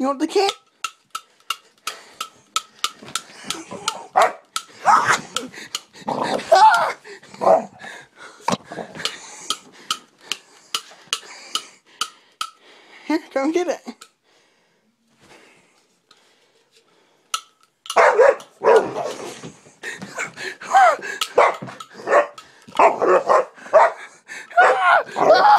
You want the cat? Here, come get it. Ah!